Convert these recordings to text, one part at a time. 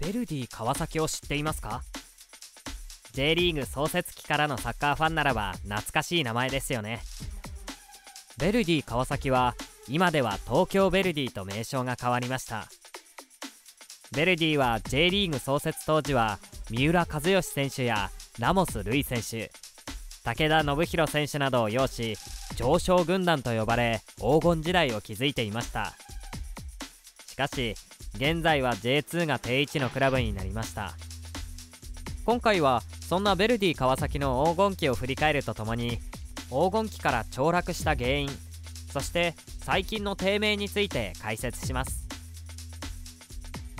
ベルディ川崎を知っていますか？J リーグ創設期からのサッカーファンならば懐かしい名前ですよね。ベルディ川崎は今では東京ベルディと名称が変わりました。ベルディは J リーグ創設当時は三浦知良選手やラモス・ルイ選手武田信弘選手などを擁し上昇軍団と呼ばれ黄金時代を築いていました。かし現在は J2 が定位置のクラブになりました。今回はそんなベルディ川崎の黄金期を振り返るとともに黄金期から凋落した原因そして最近の低迷について解説します。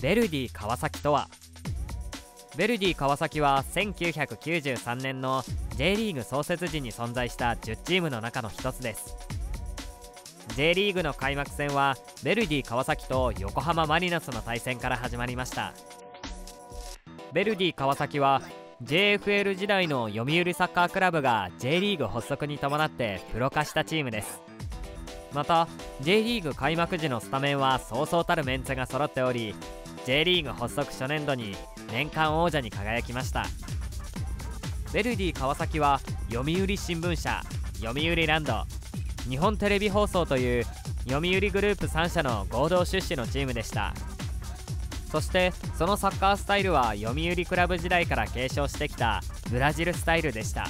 ベルディ川崎とはベルディ川崎は1993年の J リーグ創設時に存在した10チームの中の一つです。J リーグの開幕戦はベルディ川崎と横浜マリノスの対戦から始まりました。ベルディ川崎は JFL 時代の読売サッカークラブが J リーグ発足に伴ってプロ化したチームです。また J リーグ開幕時のスタメンはそうそうたるメンツが揃っており J リーグ発足初年度に年間王者に輝きました。ベルディ川崎は読売新聞社読売ランド日本テレビ放送という読売グループ3社の合同出資のチームでした。そしてそのサッカースタイルは読売クラブ時代から継承してきたブラジルスタイルでした。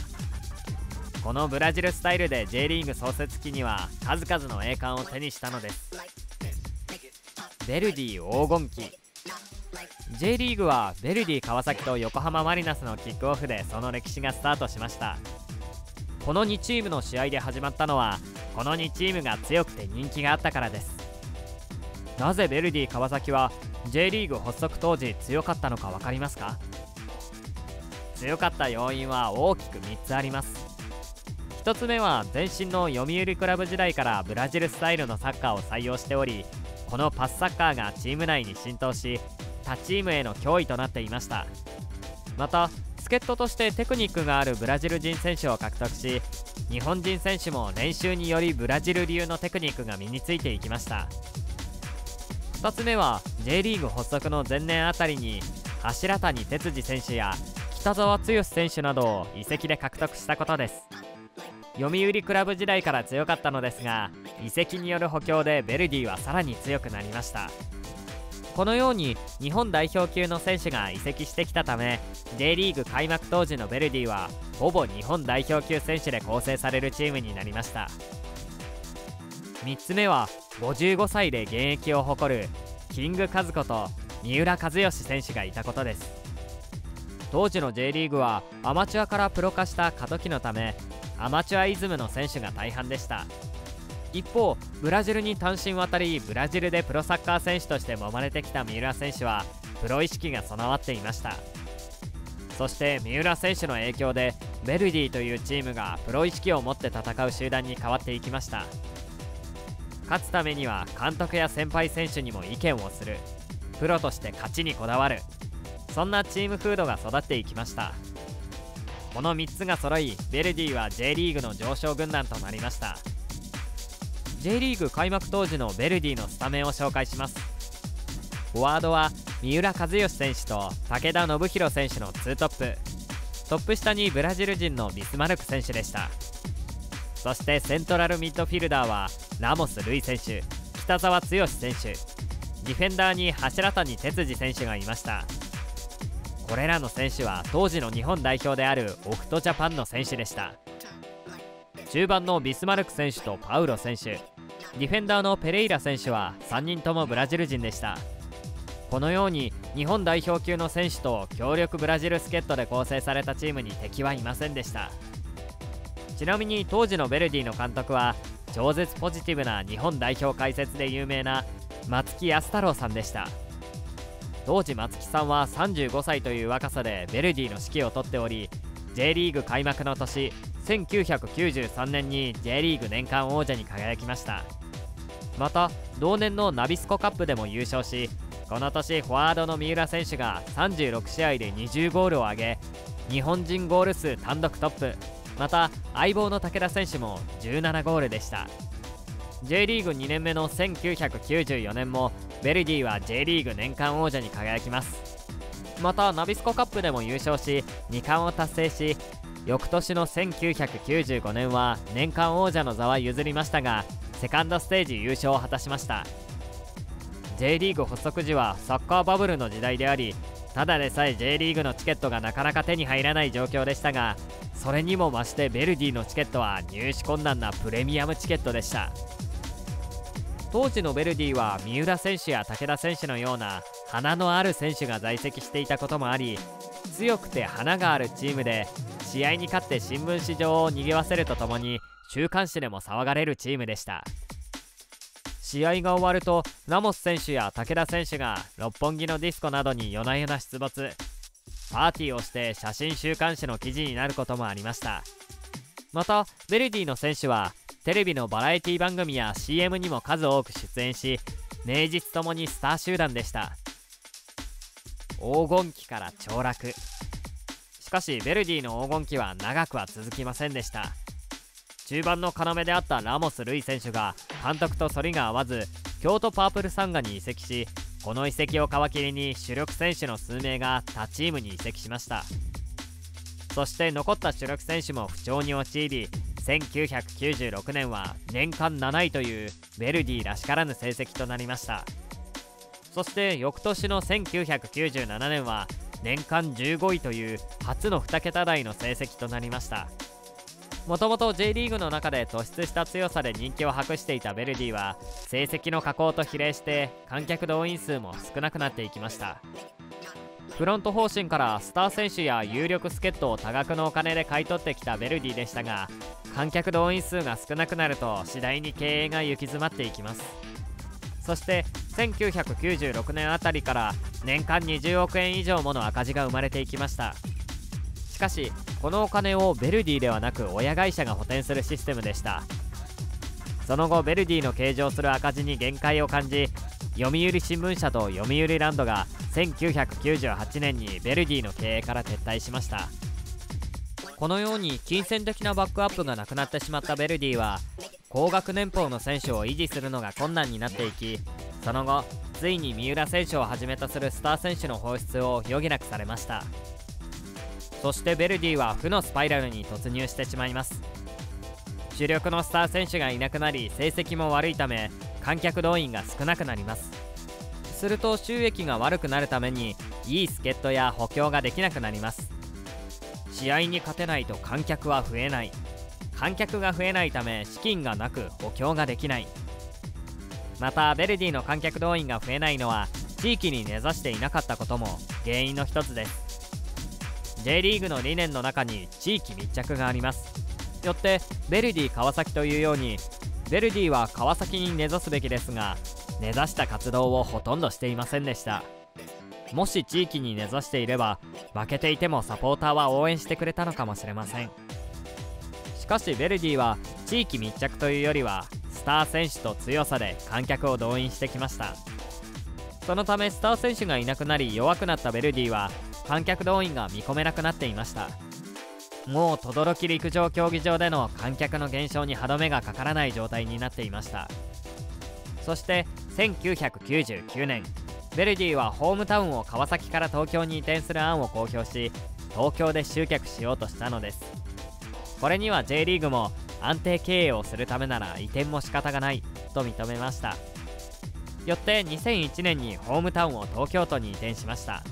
このブラジルスタイルで J リーグ創設期には数々の栄冠を手にしたのです。ベルディ黄金期。J リーグはベルディ川崎と横浜マリナスのキックオフでその歴史がスタートしました。この2チームの試合で始まったのはこの2チームが強くて人気があったからです。なぜベルディ川崎は J リーグ発足当時強かったのか分かりますか？強かった要因は大きく3つあります。1つ目は前身の読売クラブ時代からブラジルスタイルのサッカーを採用しておりこのパスサッカーがチーム内に浸透し他チームへの脅威となっていました。また助っ人としてテクニックがあるブラジル人選手を獲得し日本人選手も練習によりブラジル流のテクニックが身についていきました。2つ目は J リーグ発足の前年あたりに柱谷哲司選手や北澤剛選手などを移籍で獲得したことです。読売クラブ時代から強かったのですが移籍による補強でベルディはさらに強くなりました。このように日本代表級の選手が移籍してきたため J リーグ開幕当時のベルディはほぼ日本代表級選手で構成されるチームになりました。3つ目は55歳で現役を誇るキングカズこと三浦知良選手がいたことです。当時の J リーグはアマチュアからプロ化した過渡期のためアマチュアイズムの選手が大半でした。一方ブラジルに単身渡りブラジルでプロサッカー選手として揉まれてきた三浦選手はプロ意識が備わっていました。そして三浦選手の影響でベルディというチームがプロ意識を持って戦う集団に変わっていきました。勝つためには監督や先輩選手にも意見をする。プロとして勝ちにこだわる。そんなチーム風土が育っていきました。この3つが揃いベルディは J リーグの常勝軍団となりました。J リーグ開幕当時のベルディのスタメンを紹介します。フォワードは三浦知良選手と武田修宏選手の2トップ。トップ下にブラジル人のビスマルク選手でした。そしてセントラルミッドフィルダーはラモス瑠偉選手。北澤豪選手。ディフェンダーに柱谷哲司選手がいました。これらの選手は当時の日本代表であるオクトジャパンの選手でした。中盤のビスマルク選手とパウロ選手。ディフェンダーのペレイラ選手は3人ともブラジル人でした。このように日本代表級の選手と強力ブラジル助っ人で構成されたチームに敵はいませんでした。ちなみに当時のベルディの監督は超絶ポジティブな日本代表解説で有名な松木安太郎さんでした。当時松木さんは35歳という若さでベルディの指揮を執っており J リーグ開幕の年1993年に J リーグ年間王者に輝きました。また同年のナビスコカップでも優勝しこの年フォワードの三浦選手が36試合で20ゴールを挙げ日本人ゴール数単独トップ。また相棒の武田選手も17ゴールでした。J リーグ2年目の1994年もベルディは J リーグ年間王者に輝きます。またナビスコカップでも優勝し2冠を達成し翌年の1995年は年間王者の座は譲りましたがセカンドステージ優勝を果たしました。J リーグ発足時はサッカーバブルの時代でありただでさえ J リーグのチケットがなかなか手に入らない状況でしたがそれにも増してベルディのチケットは入手困難なプレミアムチケットでした。当時のベルディは三浦選手や武田選手のような花のある選手が在籍していたこともあり強くて花があるチームで試合に勝って新聞紙上を賑わせるとともに週刊誌でも騒がれるチームでした。試合が終わるとラモス選手や武田選手が六本木のディスコなどに夜な夜な出没。パーティーをして写真週刊誌の記事になることもありました。またベルディの選手はテレビのバラエティ番組や CM にも数多く出演し名実ともにスター集団でした。黄金期から凋落。しかしベルディの黄金期は長くは続きませんでした。中盤の要であったラモス・ルイ選手が監督と反りが合わず京都パープルサンガに移籍しこの移籍を皮切りに主力選手の数名が他チームに移籍しました。そして残った主力選手も不調に陥り1996年は年間7位というベルディらしからぬ成績となりました。そして翌年の1997年は年間15位という初の2桁台の成績となりました。もともと J リーグの中で突出した強さで人気を博していたベルディは成績の下降と比例して観客動員数も少なくなっていきました。フロント方針からスター選手や有力助っ人を多額のお金で買い取ってきたベルディでしたが観客動員数が少なくなると次第に経営が行き詰まっていきます。そして1996年あたりから年間20億円以上もの赤字が生まれていきました。しかしこのお金をベルディではなく親会社が補填するシステムでした。その後ベルディの計上する赤字に限界を感じ読売新聞社と読売ランドが1998年にベルディの経営から撤退しました。このように金銭的なバックアップがなくなってしまったベルディは高額年俸の選手を維持するのが困難になっていきその後ついに三浦選手をはじめとするスター選手の放出を余儀なくされました。そしてベルディは負のスパイラルに突入してしまいます。主力のスター選手がいなくなり成績も悪いため観客動員が少なくなります。すると収益が悪くなるためにいい助っ人や補強ができなくなります。試合に勝てないと観客は増えない。観客が増えないため資金がなく補強ができない。またベルディの観客動員が増えないのは地域に根ざしていなかったことも原因の一つです。J リーグの理念の中に地域密着があります。よってベルディ川崎というようにベルディは川崎に根ざすべきですが根ざした活動をほとんどしていませんでした。もし地域に根ざしていれば負けていてもサポーターは応援してくれたのかもしれません。かしベルディは地域密着というよりはスター選手と強さで観客を動員してきました。そのためスター選手がいなくなり弱くなったベルディは観客動員が見込めなくなっていました。もう等々力陸上競技場での観客の減少に歯止めがかからない状態になっていました。そして1999年ベルディはホームタウンを川崎から東京に移転する案を公表し東京で集客しようとしたのです。これには J リーグも安定経営をするためなら移転も仕方がないと認めました。よって2001年にホームタウンを東京都に移転しました。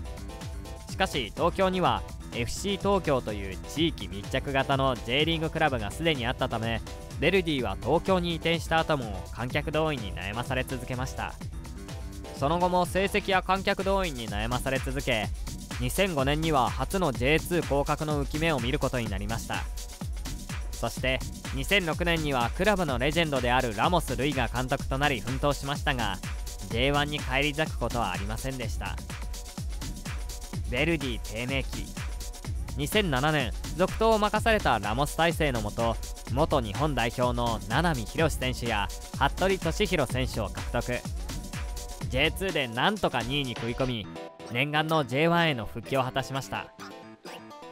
しかし東京には FC 東京という地域密着型の J リーグクラブがすでにあったためヴェルディは東京に移転した後も観客動員に悩まされ続けました。その後も成績や観客動員に悩まされ続け2005年には初の J2 降格の浮き目を見ることになりました。そして2006年にはクラブのレジェンドであるラモス・ルイが監督となり奮闘しましたが J1 に返り咲くことはありませんでした。ヴェルディ低迷期。2007年続投を任されたラモス体制のもと元日本代表の名波浩選手や服部俊弘選手を獲得。J2 でなんとか2位に食い込み念願の J1 への復帰を果たしました。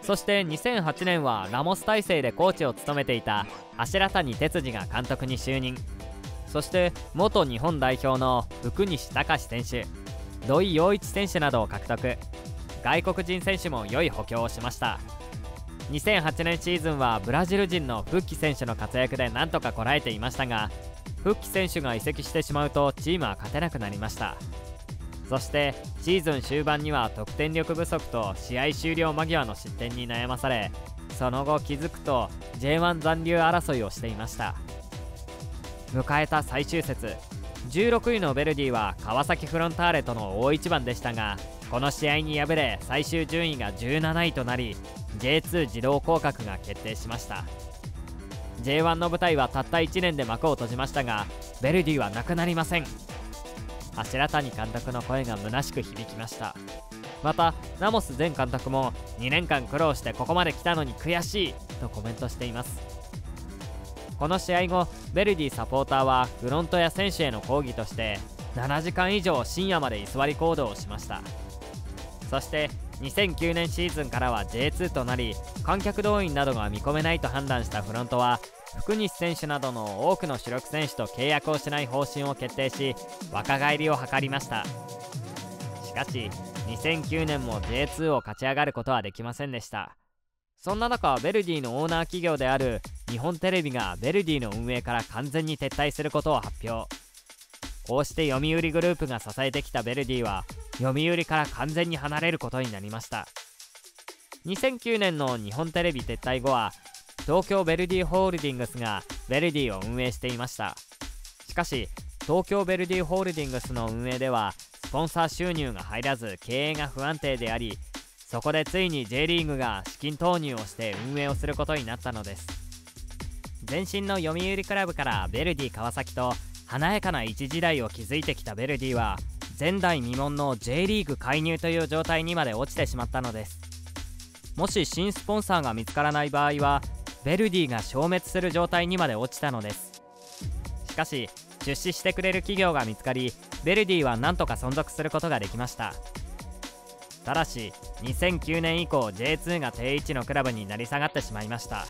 そして2008年はラモス体制でコーチを務めていた柱谷哲司が監督に就任。そして元日本代表の福西隆選手土井陽一選手などを獲得。外国人選手も良い補強をしました。2008年シーズンはブラジル人の復帰選手の活躍でなんとかこらえていましたが復帰選手が移籍してしまうとチームは勝てなくなりました。そしてシーズン終盤には得点力不足と試合終了間際の失点に悩まされその後気づくと J1 残留争いをしていました。迎えた最終節16位のベルディは川崎フロンターレとの大一番でしたがこの試合に敗れ最終順位が17位となり J2 自動降格が決定しました。J1 の舞台はたった1年で幕を閉じましたがベルディはなくなりません。柱谷監督の声が虚しく響きました。またラモス前監督も2年間苦労してここまで来たのに悔しいとコメントしています。この試合後ベルディサポーターはフロントや選手への抗議として7時間以上深夜まで居座り行動をしました。そして2009年シーズンからは J2 となり観客動員などが見込めないと判断したフロントは福西選手などの多くの主力選手と契約をしない方針を決定し若返りを図りました。しかし2009年も J2 を勝ち上がることはできませんでした。そんな中ヴェルディのオーナー企業である日本テレビがヴェルディの運営から完全に撤退することを発表。こうして読売グループが支えてきたヴェルディは読売から完全に離れることになりました。2009年の日本テレビ撤退後は東京ヴェルディホールディングスがヴェルディを運営していました。しかし東京ヴェルディホールディングスの運営ではスポンサー収入が入らず経営が不安定でありそこでついに J リーグが資金投入をして運営をすることになったのです。前身の読売クラブからヴェルディ川崎と華やかな一時代を築いてきたヴェルディは前代未聞の J リーグ介入という状態にまで落ちてしまったのです。もし新スポンサーが見つからない場合はヴェルディが消滅する状態にまで落ちたのです。しかし出資してくれる企業が見つかりヴェルディは何とか存続することができました。ただし2009年以降 J2 が定位置のクラブになり下がってしまいました。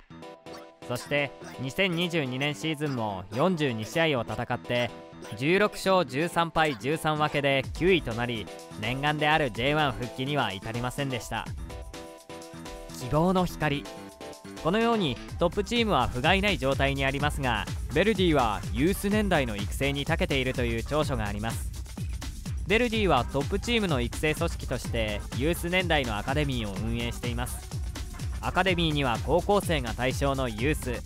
そして2022年シーズンも42試合を戦って16勝13敗13分けで9位となり念願である J1 復帰には至りませんでした。希望の光。このようにトップチームは不甲斐ない状態にありますがベルディはユース年代の育成に長けているという長所があります。ベルディはトップチームの育成組織としてユース年代のアカデミーを運営しています。アカデミーには高校生が対象のユース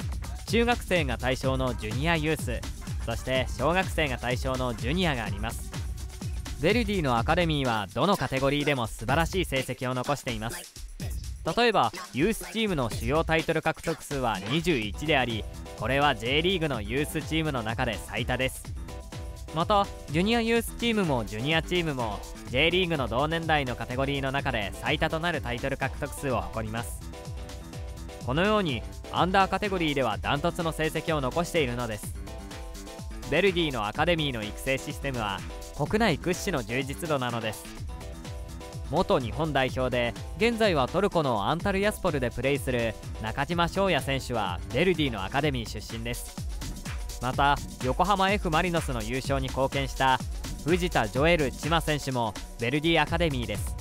中学生が対象のジュニアユースそして小学生が対象のジュニアがあります。ヴェルディのアカデミーはどのカテゴリーでも素晴らしい成績を残しています。例えばユースチームの主要タイトル獲得数は21でありこれは J リーグのユースチームの中で最多です。またジュニアユースチームもジュニアチームも J リーグの同年代のカテゴリーの中で最多となるタイトル獲得数を誇ります。このようにアンダーカテゴリーではダントツの成績を残しているのです。ベルディのアカデミーの育成システムは国内屈指の充実度なのです。元日本代表で現在はトルコのアンタルヤスポルでプレーする中島翔也選手はベルディのアカデミー出身です。また横浜 F・ マリノスの優勝に貢献した藤田ジョエル・チマ選手もベルディアカデミーです。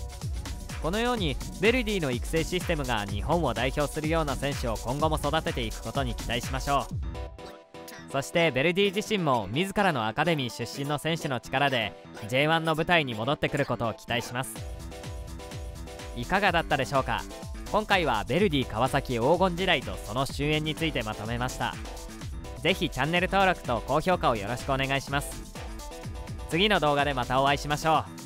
このようにベルディの育成システムが日本を代表するような選手を今後も育てていくことに期待しましょう。そしてベルディ自身も自らのアカデミー出身の選手の力で J1 の舞台に戻ってくることを期待します。いかがだったでしょうか？今回はヴェルディ川崎黄金時代とその終焉についてまとめました。是非チャンネル登録と高評価をよろしくお願いします。次の動画でまたお会いしましょう。